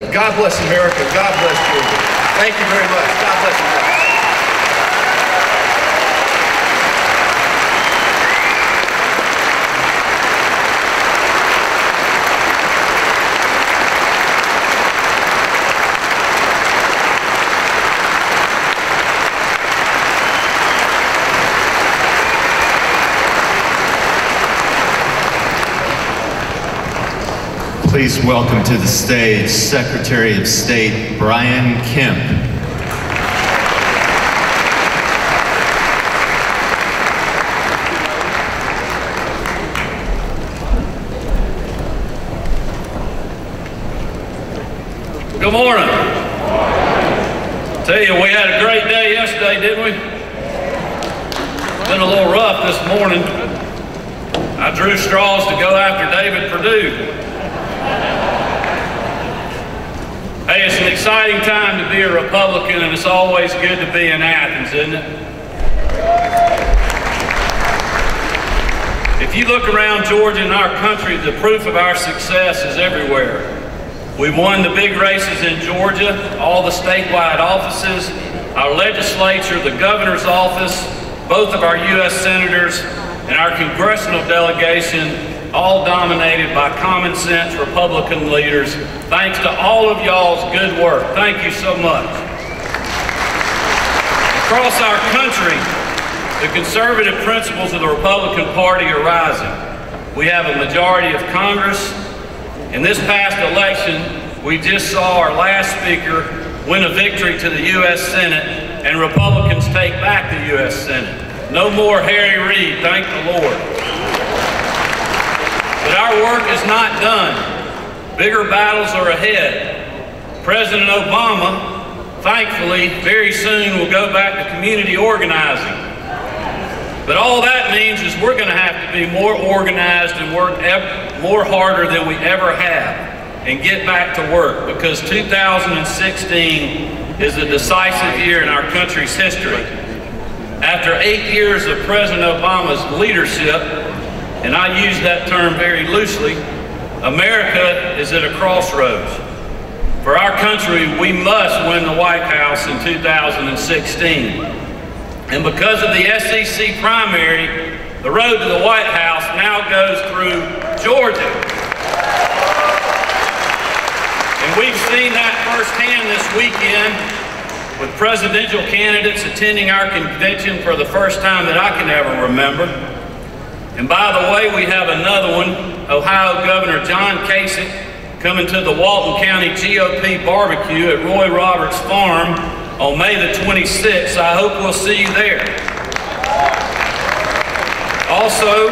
God bless America. God bless Georgia. Thank you very much. God bless America. Please welcome to the stage Secretary of State Brian Kemp. Good morning. Tell you, we had a great day yesterday, didn't we? Been a little rough this morning. I drew straws to go after David Perdue. Hey, it's an exciting time to be a Republican, and it's always good to be in Athens, isn't it? If you look around Georgia and our country, the proof of our success is everywhere. We won the big races in Georgia, all the statewide offices, our legislature, the governor's office, both of our U.S. senators, and our congressional delegation, all dominated by common sense Republican leaders. Thanks to all of y'all's good work. Thank you so much. Across our country, the conservative principles of the Republican Party are rising. We have a majority of Congress, in this past election, we just saw our last speaker win a victory to the U.S. Senate and Republicans take back the U.S. Senate. No more Harry Reid, thank the Lord. Our work is not done. Bigger battles are ahead. President Obama, thankfully, very soon will go back to community organizing. But all that means is we're going to have to be more organized and work more harder than we ever have and get back to work because 2016 is a decisive year in our country's history. After eight years of President Obama's leadership, and I use that term very loosely, America is at a crossroads. For our country, we must win the White House in 2016. And because of the SEC primary, the road to the White House now goes through Georgia. And we've seen that firsthand this weekend with presidential candidates attending our convention for the first time that I can ever remember. And by the way, we have another one, Ohio Governor John Kasich coming to the Walton County GOP barbecue at Roy Roberts Farm on May the 26th. I hope we'll see you there. Also,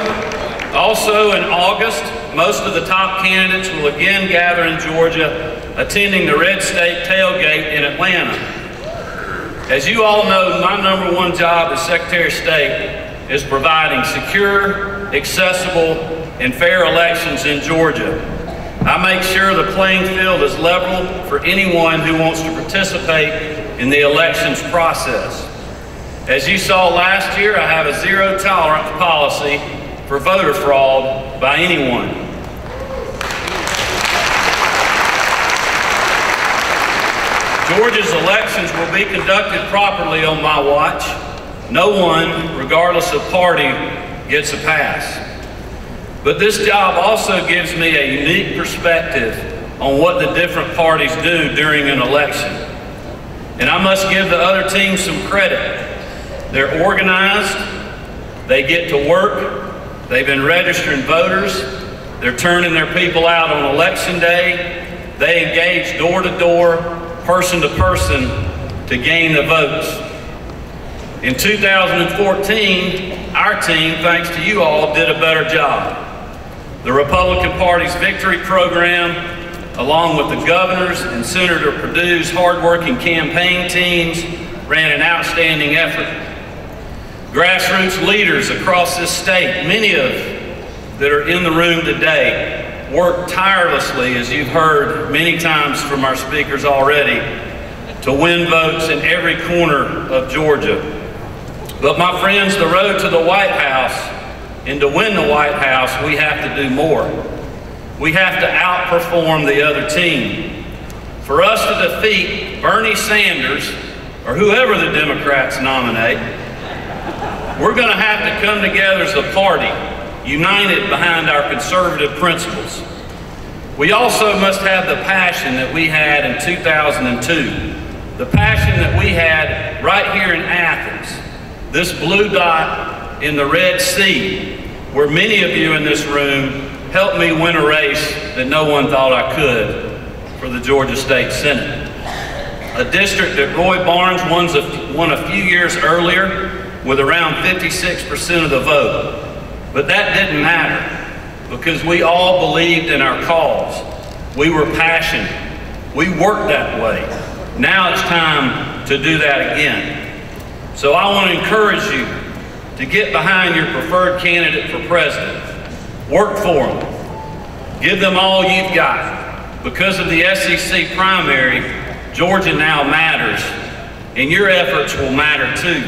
also in August, most of the top candidates will again gather in Georgia, attending the Red State Tailgate in Atlanta. As you all know, my number one job as Secretary of State is providing secure, accessible, and fair elections in Georgia. I make sure the playing field is level for anyone who wants to participate in the elections process. As you saw last year, I have a zero tolerance policy for voter fraud by anyone. Georgia's elections will be conducted properly on my watch. No one, regardless of party, gets a pass. But this job also gives me a unique perspective on what the different parties do during an election. And I must give the other teams some credit. They're organized, they get to work, they've been registering voters, they're turning their people out on election day, they engage door to door, person to person to gain the votes. In 2014, our team, thanks to you all, did a better job. The Republican Party's victory program along with the governor's and Senator Perdue's hardworking campaign teams, ran an outstanding effort. Grassroots leaders across this state, many of that are in the room today, worked tirelessly, as you've heard many times from our speakers already, to win votes in every corner of Georgia. But my friends, the road to the White House, and to win the White House, we have to do more. We have to outperform the other team. For us to defeat Bernie Sanders, or whoever the Democrats nominate, we're going to have to come together as a party, united behind our conservative principles. We also must have the passion that we had in 2002, the passion that we had right here in Athens, this blue dot in the Red Sea, where many of you in this room helped me win a race that no one thought I could for the Georgia State Senate. A district that Roy Barnes won a few years earlier with around 56% of the vote. But that didn't matter because we all believed in our cause. We were passionate. We worked that way. Now it's time to do that again. So I want to encourage you to get behind your preferred candidate for president. Work for them. Give them all you've got. Because of the SEC primary, Georgia now matters, and your efforts will matter too.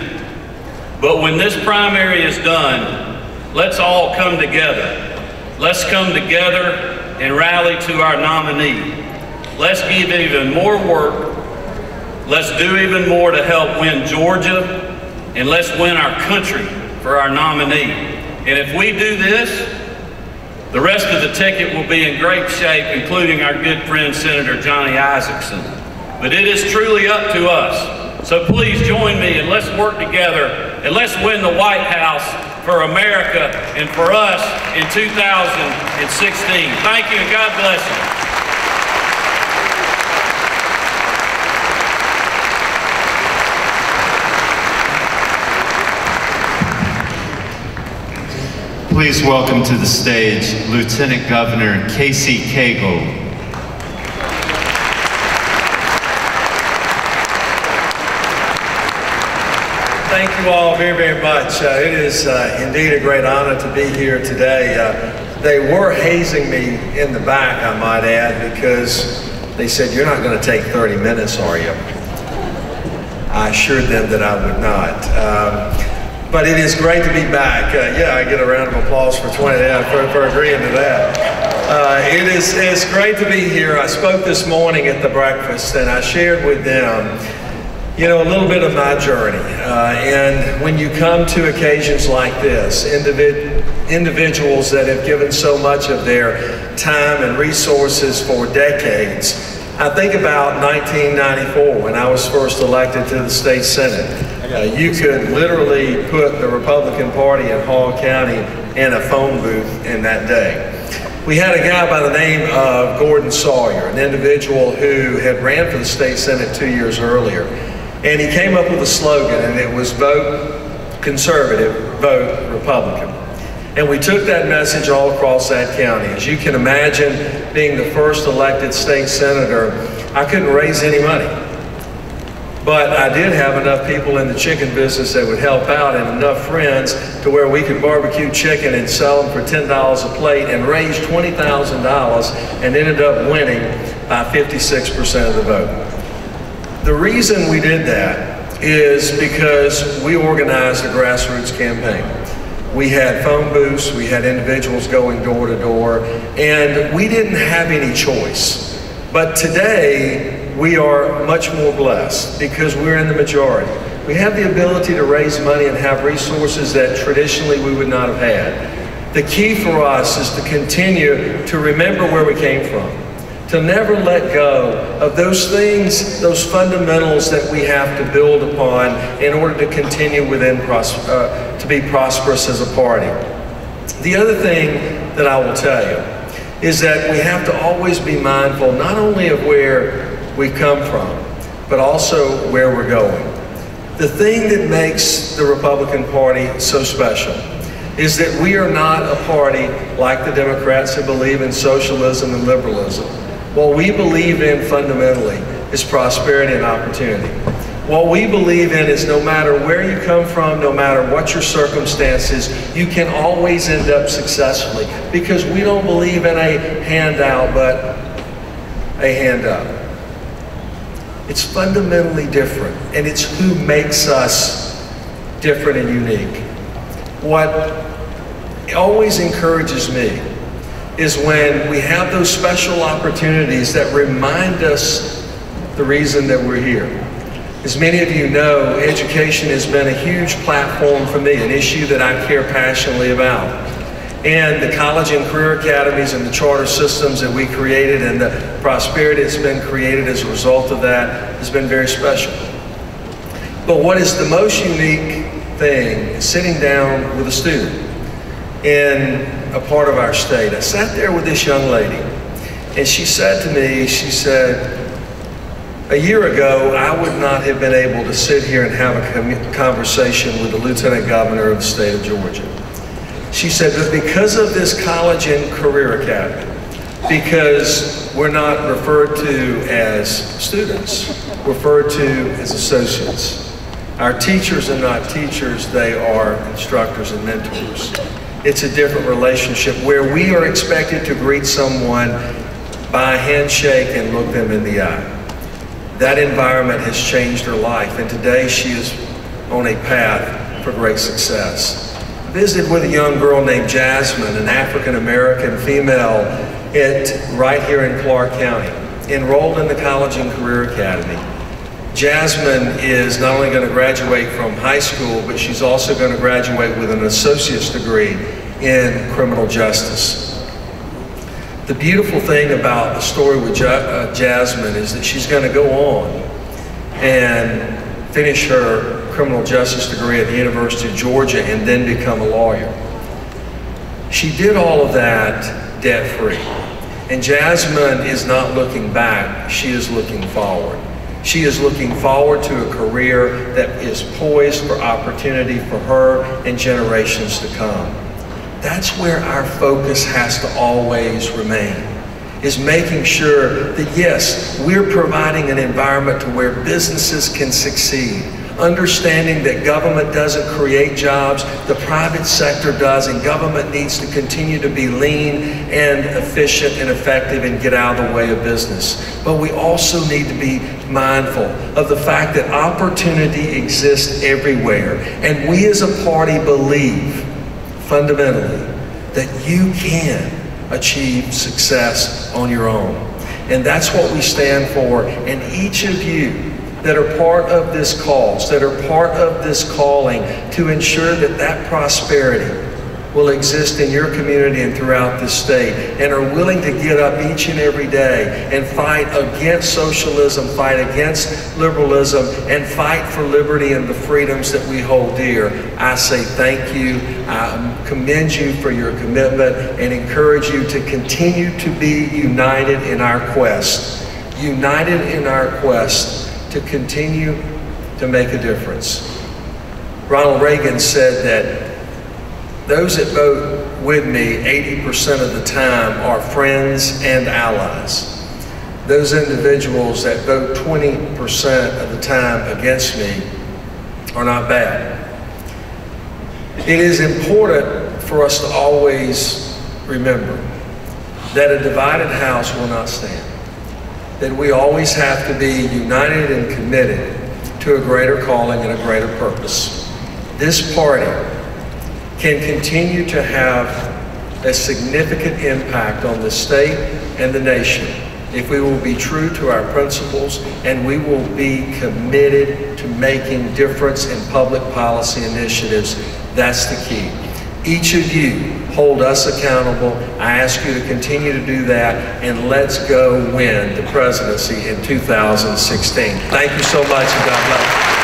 But when this primary is done, let's all come together. Let's come together and rally to our nominee. Let's give even more work. Let's do even more to help win Georgia, and let's win our country for our nominee. And if we do this, the rest of the ticket will be in great shape, including our good friend Senator Johnny Isakson. But it is truly up to us. So please join me and let's work together and let's win the White House for America and for us in 2016. Thank you and God bless you. Please welcome to the stage Lieutenant Governor Casey Cagle. thank you all very, very much. Uh, it is uh, indeed a great honor to be here today. Uh, they were hazing me in the back, I might add, because they said, you're not going to take 30 minutes, are you? I assured them that I would not. Um, but it is great to be back. Uh, yeah, I get a round of applause for 20 yeah, for, for agreeing to that. Uh, it is it's great to be here. I spoke this morning at the breakfast and I shared with them you know, a little bit of my journey. Uh, and when you come to occasions like this, individ individuals that have given so much of their time and resources for decades, I think about 1994 when I was first elected to the state senate. Uh, you could literally put the Republican Party in Hall County in a phone booth in that day. We had a guy by the name of Gordon Sawyer, an individual who had ran for the state senate two years earlier. And he came up with a slogan, and it was vote conservative, vote Republican. And we took that message all across that county. As you can imagine, being the first elected state senator, I couldn't raise any money. But I did have enough people in the chicken business that would help out and enough friends to where we could barbecue chicken and sell them for $10 a plate and raise $20,000 and ended up winning by 56% of the vote. The reason we did that is because we organized a grassroots campaign. We had phone booths, we had individuals going door to door, and we didn't have any choice. But today, we are much more blessed because we're in the majority. We have the ability to raise money and have resources that traditionally we would not have had. The key for us is to continue to remember where we came from to never let go of those things, those fundamentals that we have to build upon in order to continue within uh, to be prosperous as a party. The other thing that I will tell you is that we have to always be mindful not only of where we come from, but also where we're going. The thing that makes the Republican Party so special is that we are not a party like the Democrats who believe in socialism and liberalism. What we believe in fundamentally is prosperity and opportunity. What we believe in is no matter where you come from, no matter what your circumstances, you can always end up successfully because we don't believe in a handout, but a hand up. It's fundamentally different, and it's who makes us different and unique. What always encourages me is when we have those special opportunities that remind us the reason that we're here. As many of you know, education has been a huge platform for me, an issue that I care passionately about. And the college and career academies and the charter systems that we created and the prosperity that's been created as a result of that has been very special. But what is the most unique thing is sitting down with a student in a part of our state. I sat there with this young lady, and she said to me, she said, a year ago, I would not have been able to sit here and have a conversation with the Lieutenant Governor of the state of Georgia. She said, but because of this college and career academy, because we're not referred to as students, referred to as associates. Our teachers are not teachers, they are instructors and mentors. It's a different relationship where we are expected to greet someone by a handshake and look them in the eye. That environment has changed her life, and today she is on a path for great success. Visited with a young girl named Jasmine, an African American female right here in Clarke County, enrolled in the College and Career Academy. Jasmine is not only going to graduate from high school, but she's also going to graduate with an associate's degree in criminal justice. The beautiful thing about the story with uh, Jasmine is that she's going to go on and finish her criminal justice degree at the University of Georgia and then become a lawyer. She did all of that debt free. And Jasmine is not looking back, she is looking forward. She is looking forward to a career that is poised for opportunity for her and generations to come. That's where our focus has to always remain, is making sure that yes, we're providing an environment to where businesses can succeed, understanding that government doesn't create jobs, the private sector does, and government needs to continue to be lean and efficient and effective and get out of the way of business. But we also need to be mindful of the fact that opportunity exists everywhere. And we as a party believe fundamentally that you can achieve success on your own. And that's what we stand for. And each of you that are part of this cause, that are part of this calling to ensure that that prosperity will exist in your community and throughout the state and are willing to get up each and every day and fight against socialism, fight against liberalism, and fight for liberty and the freedoms that we hold dear, I say thank you. I commend you for your commitment and encourage you to continue to be united in our quest. United in our quest to continue to make a difference. Ronald Reagan said that those that vote with me 80% of the time are friends and allies. Those individuals that vote 20% of the time against me are not bad. It is important for us to always remember that a divided house will not stand that we always have to be united and committed to a greater calling and a greater purpose. This party can continue to have a significant impact on the state and the nation if we will be true to our principles and we will be committed to making difference in public policy initiatives. That's the key. Each of you hold us accountable. I ask you to continue to do that, and let's go win the presidency in 2016. Thank you so much, and God bless.